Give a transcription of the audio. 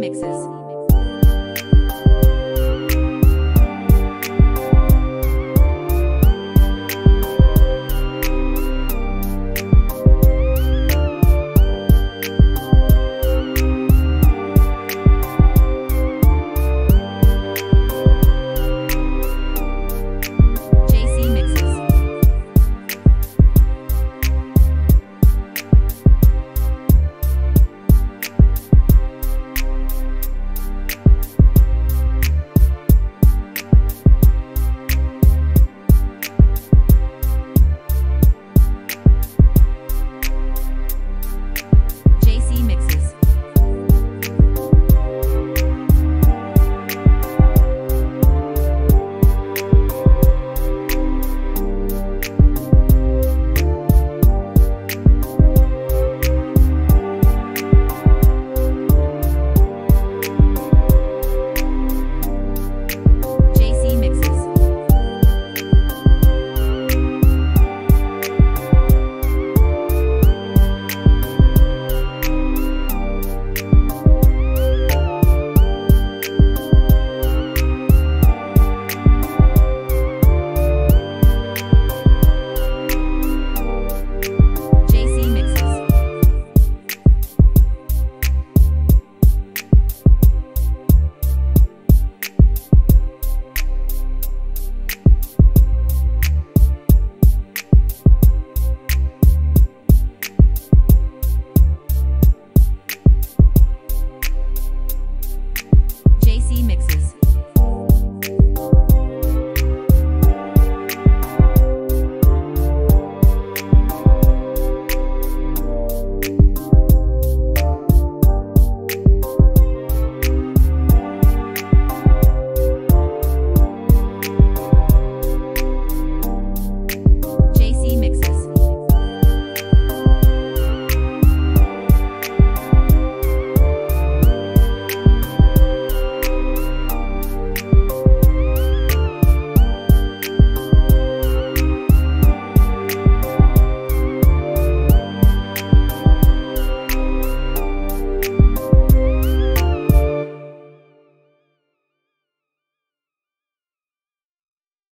mixes.